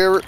Here.